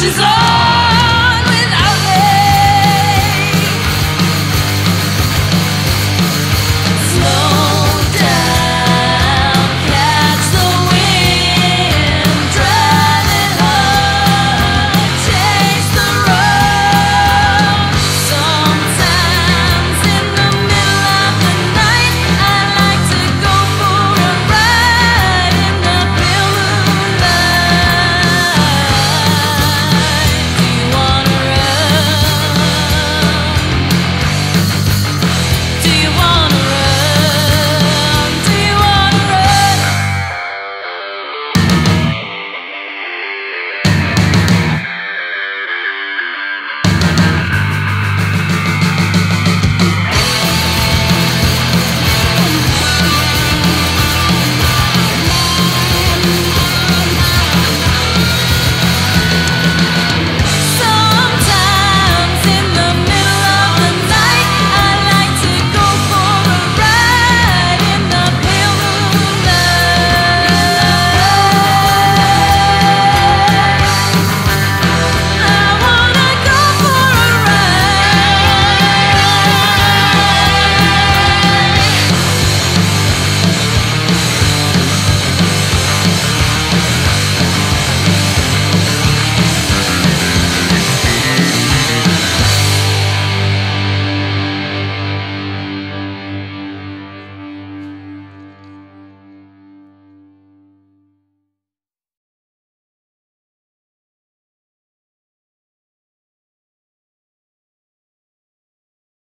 she's all